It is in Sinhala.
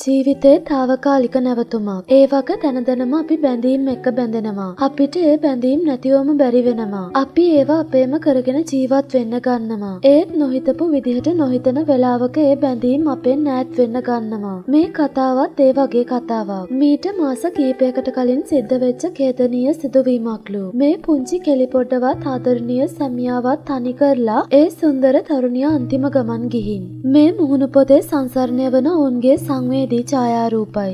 ජීවිතේ తాවකාලික නැවතුමක්. ඒ වගේ දැන දැනම අපි බැඳීම් එක්ක බැඳෙනවා. අපිට ඒ බැඳීම් නැතිවම බැරි වෙනවා. අපි ඒවා අපේම කරගෙන ජීවත් වෙන්න ගන්නවා. ඒත් නොහිතපු විදිහට නොහිතන වෙලාවක ඒ බැඳීම් අපෙන් ඈත් වෙන්න ගන්නවා. මේ කතාවත් ඒ වගේ කතාවක්. මීට මාස කීපයකට කලින් සිද්ධ වෙච්ච ඛේදනීය සිදුවීමක්ලු. මේ පුංචි කෙලි පොඩ්ඩවත් ආදරණීය සැමියාවත් තනි කරලා ඒ සුන්දර තරුණිය අන්තිම ගමන් ගිහින්. මේ මුහුණු පොතේ සංසරණය වන ඔවුන්ගේ සංවේදී నిధి ఛాయారూపై